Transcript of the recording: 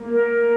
Música